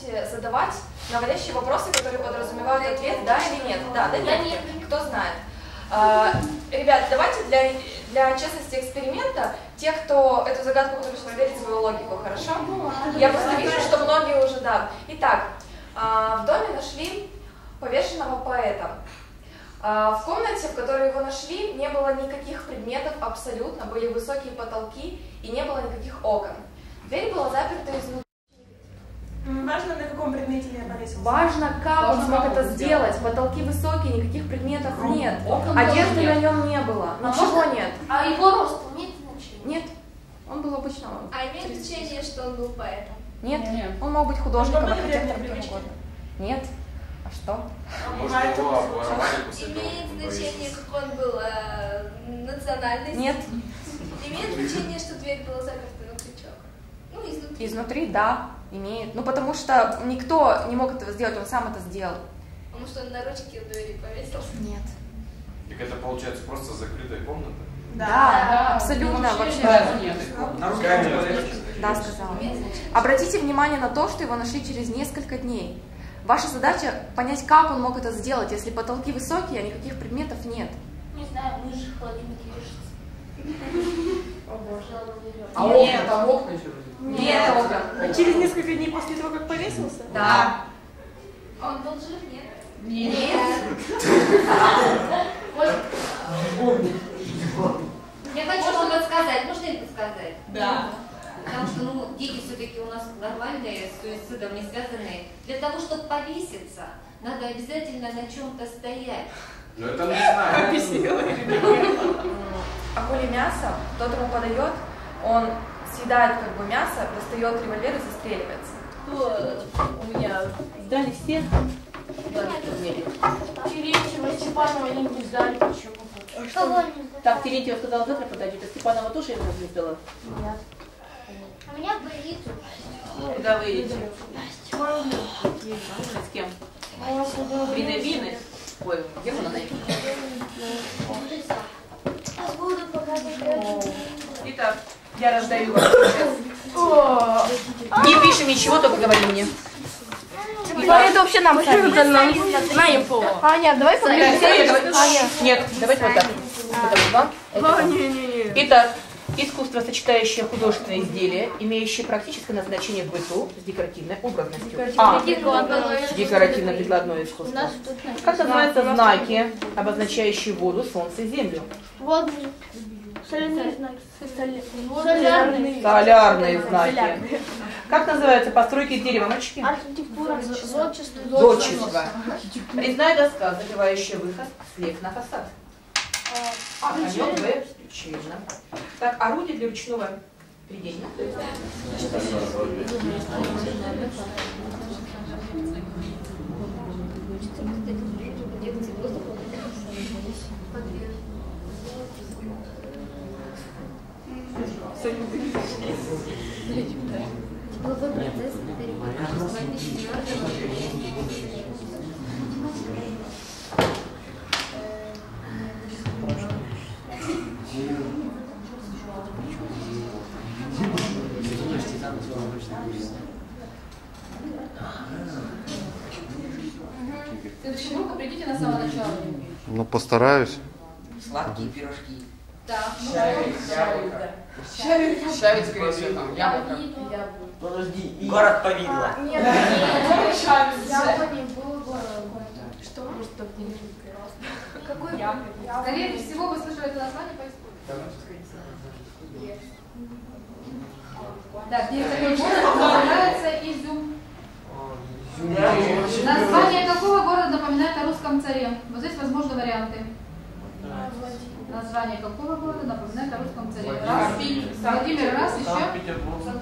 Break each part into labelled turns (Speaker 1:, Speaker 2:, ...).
Speaker 1: будете задавать наводящие вопросы, которые подразумевают ответ «да» или «нет». Да, да, нет.
Speaker 2: нет.
Speaker 1: Кто знает. А, ребят, давайте для, для честности эксперимента, те, кто эту загадку будут проверить свою логику, хорошо? Я просто вижу, что многие уже, да. Итак, а, в доме нашли повешенного поэта. А, В комнате, в которой его нашли, не было никаких предметов абсолютно, были высокие потолки и не было никаких окон. Дверь была заперта изнутри.
Speaker 3: Важно, на каком предмете я повесился.
Speaker 1: Важно, как он
Speaker 4: Важно,
Speaker 1: смог
Speaker 4: как
Speaker 1: это
Speaker 4: он
Speaker 1: сделать. Потолки высокие, никаких предметов
Speaker 4: Ну,
Speaker 1: нет.
Speaker 4: окон
Speaker 1: Одежды на нем не было.
Speaker 2: А
Speaker 1: Ничего
Speaker 2: можно-
Speaker 1: нет.
Speaker 2: А его рост имеет значение?
Speaker 1: Нет. Он был обычного.
Speaker 2: А имеет значение, что он был поэтом?
Speaker 1: Нет.
Speaker 4: Нет.
Speaker 1: Он мог быть художником, архитектором, кем угодно. Нет. А что?
Speaker 5: Может, его
Speaker 2: Имеет
Speaker 5: он
Speaker 2: значение, как он был э, национальности?
Speaker 1: Нет.
Speaker 2: Имеет значение, что дверь была крючок? Ну, изнутри.
Speaker 1: Изнутри, да, имеет. Ну, потому что никто не мог этого сделать, он сам это сделал.
Speaker 2: Потому что он на ручке у двери повесился.
Speaker 1: Нет.
Speaker 5: Так это получается просто закрытая комната?
Speaker 1: Да, абсолютно, вообще.
Speaker 4: Да, нет.
Speaker 6: На языке.
Speaker 1: Да, сказала. Обратите внимание на то, что его нашли через несколько дней. Ваша задача понять, как он мог это сделать, если потолки высокие, а никаких предметов нет.
Speaker 2: Не знаю, мы же холодильник решится.
Speaker 4: А окна, там окна еще вроде.
Speaker 1: Нет, Ольга.
Speaker 3: А через несколько дней после того, как повесился?
Speaker 1: Да.
Speaker 2: Он был жив, нет?
Speaker 4: Нет.
Speaker 2: Я хочу вам подсказать. Можно им подсказать?
Speaker 4: Да.
Speaker 7: Потому что ну, дети все-таки у нас нормальные, с суицидом не связанные. Для того, чтобы повеситься, надо обязательно на чем-то стоять.
Speaker 5: Ну это не знаю.
Speaker 1: Акуле мясо, тот ему подает, он съедает как бы мясо, достает револьвер и застреливается.
Speaker 8: у меня сдали все.
Speaker 2: Терентьева, Степанова не сдали, почему? Кого не
Speaker 8: Так, Терентьева сказала, завтра подойдет. А Степанова тоже его не сдала?
Speaker 2: А меня болит.
Speaker 8: Куда вы едете? С кем? Бины Бины? Ой, где она. Итак, я раздаю вам Не пишем ничего, только говори мне.
Speaker 9: это вообще нам. На инфу. А, нет, давай
Speaker 8: Нет, давайте вот так. Это вот вам. это вам. Итак, искусство, сочетающее художественное изделие, имеющее практическое назначение в быту с декоративной образностью. А. Декоративно-прикладное искусство. Как называются знаки, обозначающие воду, солнце и землю?
Speaker 9: Водный. Соляные знаки.
Speaker 2: Солярный.
Speaker 8: Солярные знаки. Как называются постройки из дерева, мальчики?
Speaker 9: Архитектура. Зодчество.
Speaker 8: Дочество. Резная доска, закрывающая выход слег на фасад. А, конек Б. Так, орудие для ручного ведения.
Speaker 7: Процесс.
Speaker 6: Ну, постараюсь.
Speaker 10: Сладкие пирожки.
Speaker 7: Да.
Speaker 4: Шавец, скорее всего, там яблоко.
Speaker 10: Подожди. Город повидло.
Speaker 1: Нет,
Speaker 2: Яблони был город. Что? Какой
Speaker 4: Скорее всего, вы слышали это название по. Так, есть такой город, называется Изюм. Название какого города напоминает о русском царе? Вот здесь возможны варианты. Название какого города напоминает о русском царе? Раз. Владимир, раз, еще.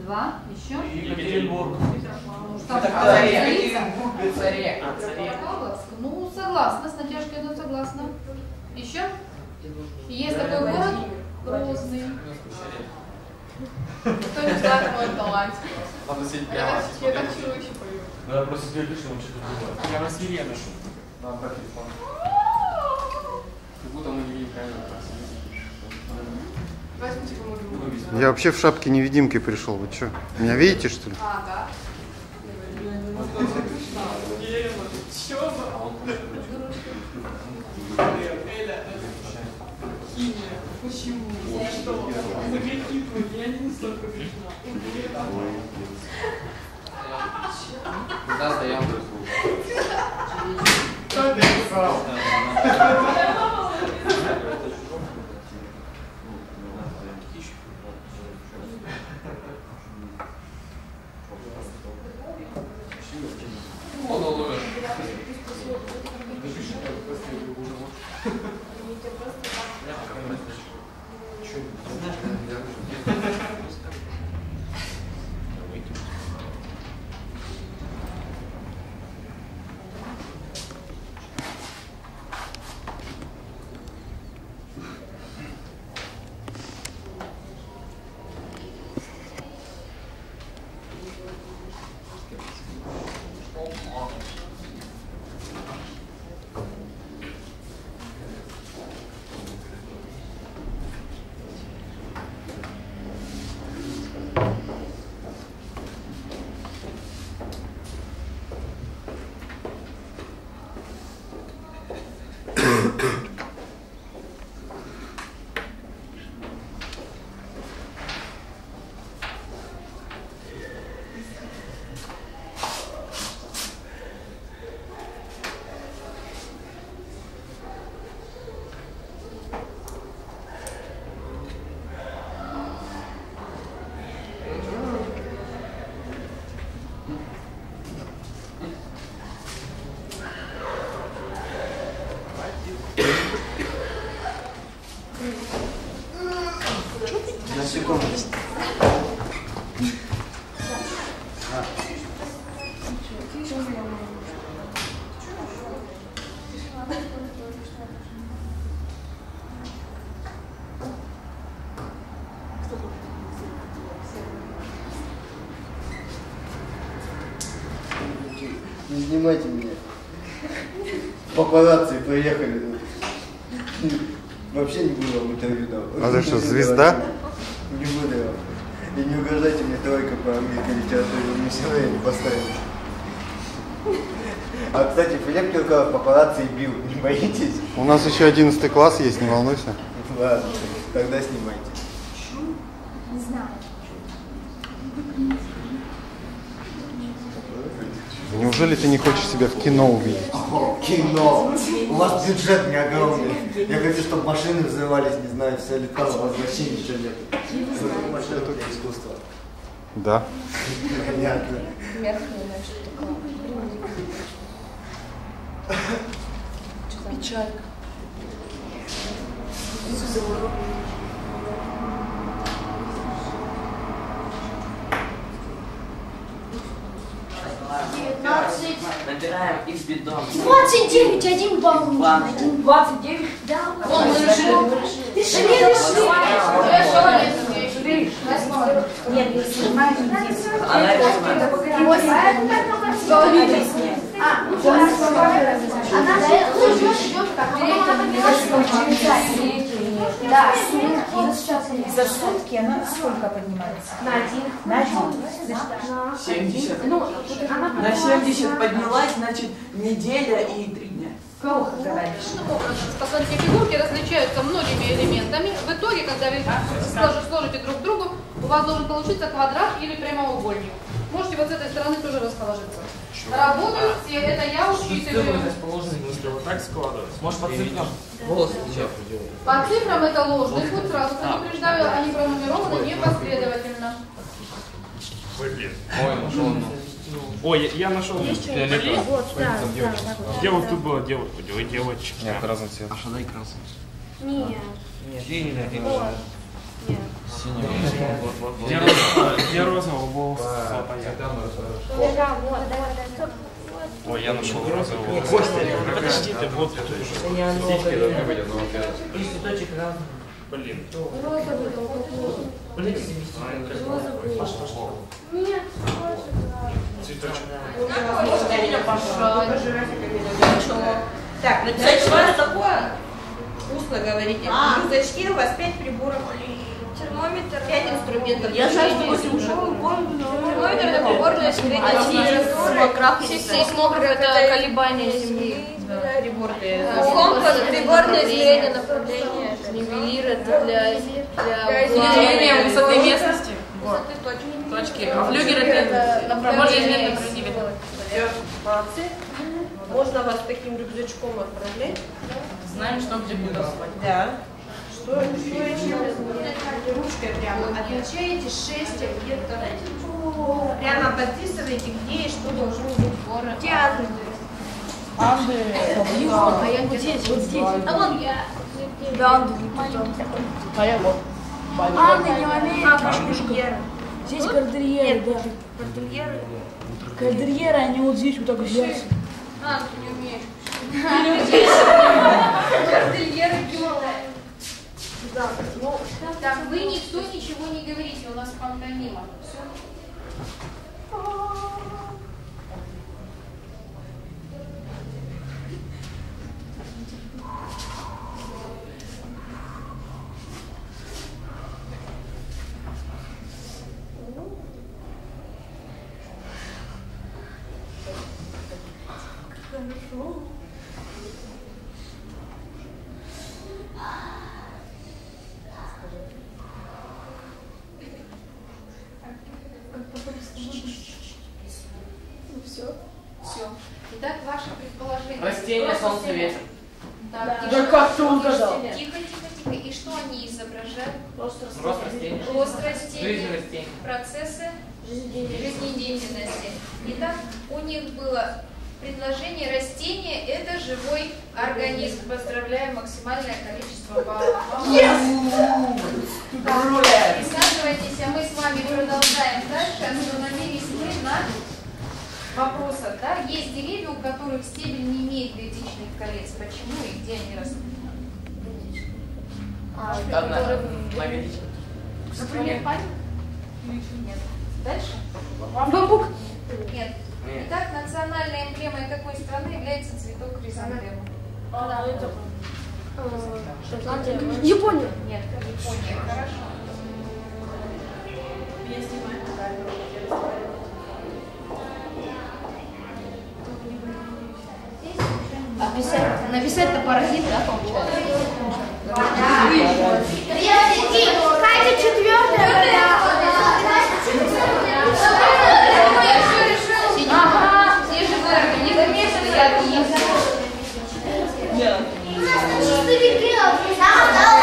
Speaker 4: Два, еще.
Speaker 10: Екатеринбург.
Speaker 4: Столица?
Speaker 10: царе.
Speaker 4: Павловск. Ну, согласна, с натяжкой, но согласна. Еще? Есть такой город Грозный.
Speaker 9: Кто не знает мой талант.
Speaker 5: Надо сидеть
Speaker 9: Я
Speaker 5: прямо.
Speaker 9: так я так чуть пою.
Speaker 5: Ну, я просто тебе пишу, он что-то бывает.
Speaker 6: Я вас сирену.
Speaker 5: Надо брать телефон. Как будто мы не видим камеру.
Speaker 9: Возьмите, поможем.
Speaker 6: Я вообще в шапке невидимки пришел. Вы что? Меня видите, что ли?
Speaker 9: А, да.
Speaker 3: Почему? Что? За какие твои? Я не настолько.
Speaker 5: Да?
Speaker 11: На секунду.
Speaker 12: Не снимайте меня. Папарацци приехали. Вообще не буду вам интервью.
Speaker 6: А ты что, звезда?
Speaker 12: Не буду я вам. И угрожайте мне тройка по английской литературе, вы мне все равно не поставите. А, кстати, Филипп Киркоров папарацци бил, не боитесь?
Speaker 6: У нас еще 11 класс есть, не волнуйся.
Speaker 12: Ладно, тогда снимайте.
Speaker 2: Не знаю.
Speaker 6: Неужели ты не хочешь себя в кино увидеть?
Speaker 12: О, кино! У вас бюджет не огромный. Я хочу, чтобы машины взрывались, не знаю, все летало, у вас вообще ничего нет. Для искусства.
Speaker 6: Да.
Speaker 12: Понятно.
Speaker 1: Что такое.
Speaker 3: Печалька.
Speaker 10: Набираем x бидон.
Speaker 2: Двадцать девять, один балл. нужно. Один.
Speaker 3: Двадцать девять?
Speaker 2: Да.
Speaker 4: Вон, мы решили.
Speaker 2: Решили, решили.
Speaker 3: Нет, не снимаем.
Speaker 10: Она рисует.
Speaker 2: А, ну. Она же идет, как Да, сутки.
Speaker 3: За сутки она сколько поднимается?
Speaker 2: На один.
Speaker 3: На один?
Speaker 10: 70.
Speaker 2: Ну, она
Speaker 13: На 70 поднялась, значит, неделя и три.
Speaker 3: Плохо говоришь.
Speaker 4: Естественным образом способные фигурки различаются многими элементами. В итоге, когда вы сложи- сложите друг к другу, у вас должен получиться квадрат или прямоугольник. Можете вот с этой стороны тоже расположиться. Работают все, это я учитываю.
Speaker 5: Вот так складывается.
Speaker 10: Может, по цифрам?
Speaker 5: Волосы сейчас
Speaker 4: По цифрам это ложный путь, сразу предупреждаю, они пронумерованы непоследовательно.
Speaker 5: Блин. Ой, нашел одну. Ой, я, я нашел фиолетовую.
Speaker 2: Вот, да, да,
Speaker 5: Где вот тут была девочка? Ой, девочка.
Speaker 6: Нет, разный цвет.
Speaker 10: А что дай красный?
Speaker 2: Нет.
Speaker 10: Синий,
Speaker 5: Где розового, где розового волоса?
Speaker 2: Да, вот, да,
Speaker 5: Ой, я нашел розового.
Speaker 10: Костя,
Speaker 5: Подождите, вот тут уже.
Speaker 10: Сиськи
Speaker 5: должны быть одного
Speaker 10: И цветочек разный.
Speaker 5: Блин.
Speaker 10: Блин, заместитель. Паш, паш.
Speaker 2: Нет.
Speaker 5: Цветочек.
Speaker 3: Так, написать, что это такое? Вкусно говорите. Язычки, у вас пять приборов.
Speaker 9: Термометр.
Speaker 2: Пять инструментов.
Speaker 9: Я знаю, что ушел,
Speaker 2: Термометр это прибор для измерения
Speaker 9: А
Speaker 2: температуры.
Speaker 9: сейсмограф Сейсмограф это колебания Земли.
Speaker 2: Прибор
Speaker 9: Компас, прибор для измерения
Speaker 2: направления.
Speaker 9: Нивелир это для...
Speaker 2: Для
Speaker 3: измерения высоты местности.
Speaker 9: Точки.
Speaker 3: А флюгер это измерения
Speaker 2: направления.
Speaker 3: направления.
Speaker 2: Можно вас таким рюкзачком отправлять?
Speaker 3: Знаем, что где будет.
Speaker 2: Да. Что? Ручкой прямо отмечаете 6 объектов. Прямо подписываете, где и что должно быть в городе.
Speaker 9: Театр. А я здесь, вот здесь. А вон я. Да, Анды
Speaker 8: А я вот.
Speaker 9: Анды не умеет. Здесь кордильеры, да.
Speaker 2: Кордильеры.
Speaker 9: Кордильеры, они вот здесь вот так взялись.
Speaker 2: А, ты не умеешь.
Speaker 9: Кордильеры делают.
Speaker 2: Да, ну,
Speaker 7: Так, вы никто ничего не говорите, у нас пантомима. Все.
Speaker 2: Хорошо.
Speaker 7: Ну все. Все. Итак, ваше Просто
Speaker 3: солнце, ветер. Да.
Speaker 7: и
Speaker 3: Да
Speaker 7: что-
Speaker 3: как ты угадал?
Speaker 7: Тихо, тихо, тихо. И что они изображают?
Speaker 3: Рост растений.
Speaker 7: Рост растений.
Speaker 3: Жизнь растений.
Speaker 7: Процессы жизнедеятельности. Итак, у них было предложение растения – это живой организм. Поздравляю, максимальное количество баллов.
Speaker 3: Ура!
Speaker 7: Присаживайтесь, а мы с вами продолжаем дальше. Остановились мы на вопросах. Да? Есть деревья, у которых стебель не имеет веретичных колец. Почему и где они растут?
Speaker 3: Одна. Логично.
Speaker 7: Например, пальма? Нет. Дальше?
Speaker 9: Бамбук.
Speaker 7: Нет.
Speaker 3: Нет.
Speaker 7: Итак, национальной эмблемой какой страны является цветок хризантема?
Speaker 9: Шотландия. Япония.
Speaker 7: Нет, Япония. Хорошо.
Speaker 2: Написать, написать-то паразит, да, получается?
Speaker 9: Катя четвертая.
Speaker 7: Ага, все живые организмы стоят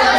Speaker 14: Вот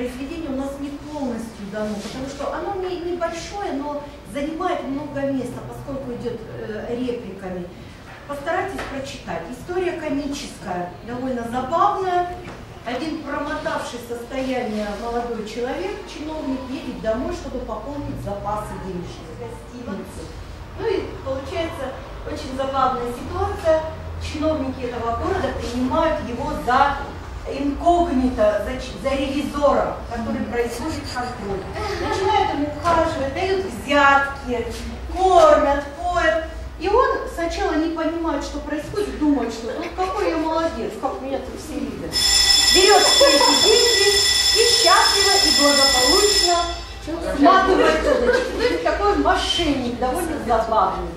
Speaker 14: произведение у нас не полностью дано, потому что оно не, небольшое, но занимает много места, поскольку идет э, репликами. Постарайтесь прочитать. История комическая, довольно забавная. Один промотавший состояние молодой человек, чиновник, едет домой, чтобы пополнить запасы денежные в гостинице. Ну и получается очень забавная ситуация. Чиновники этого города принимают его за инкогнито, за, за ревизора, который производит контроль. Начинают ему ухаживать, дают взятки, кормят, поят. И он сначала не понимает, что происходит, думает, что ну какой я молодец, как меня тут все любят. Берет все эти деньги и счастливо и благополучно сматывает удочки. Ну, это такой мошенник, довольно забавный.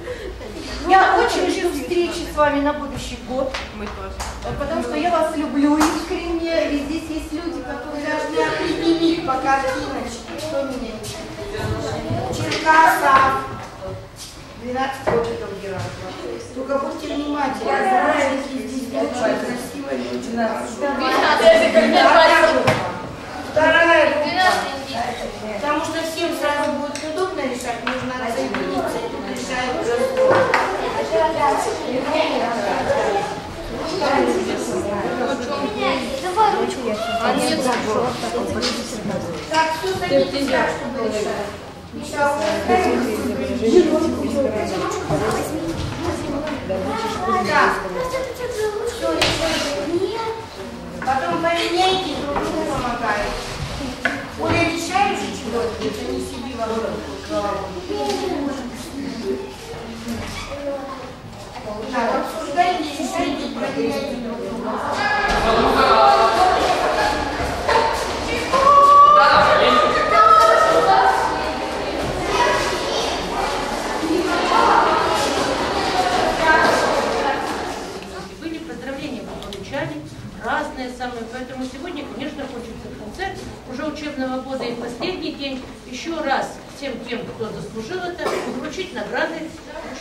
Speaker 14: Я очень жду встречи с вами на будущий год.
Speaker 3: Мы тоже.
Speaker 14: Потому что я вас люблю искренне, и здесь есть люди, которые должны определить по картиночке, что меня не Черкасов. 12 опытов Геракла. Только будьте внимательны, знаете, здесь очень красивые люди. Вторая группа. Потому что всем сразу будет неудобно решать, нужно соединиться, и тут решают разговор.
Speaker 9: Давай ручку.
Speaker 14: Так, все садитесь, так, чтобы решать.
Speaker 2: Потом поменяйте, друг другу помогают. Оля решаете чего-то, это не себе Так, обсуждайте, решайте, проверяйте друг друга.
Speaker 15: были поздравления получали, разные самые. Поэтому сегодня, конечно, хочется в конце уже учебного года и последний день еще раз всем тем, кто заслужил это, вручить награды,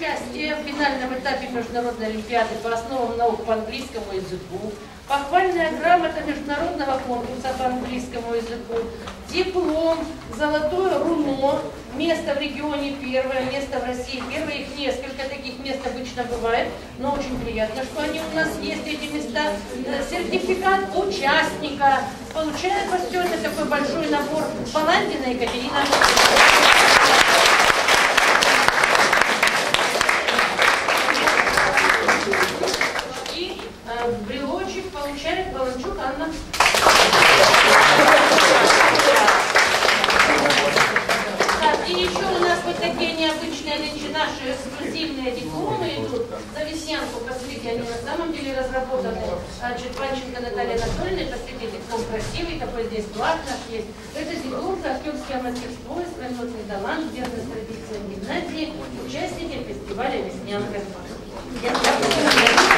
Speaker 15: участие в финальном этапе Международной Олимпиады по основам наук по английскому языку, похвальная грамота Международного конкурса по английскому языку, диплом, золотое руно, место в регионе первое, место в России первое, их несколько таких мест обычно бывает, но очень приятно, что они у нас есть, эти места. Э, Сертификат участника, получает это такой большой набор Баландина Екатерина. И э, брелочек получает Волончук Анна. Так, и еще у нас вот такие необычные нынче наши эксклюзивные дипломы идут за весенку. Посмотрите, они деле разработаны. Значит, Панченко Наталья Анатольевна, посмотрите, диплом красивый, такой здесь флаг наш есть. Это диплом за актерское мастерство, искрометный талант, верность традициям гимназии, участники фестиваля «Веснянка». Я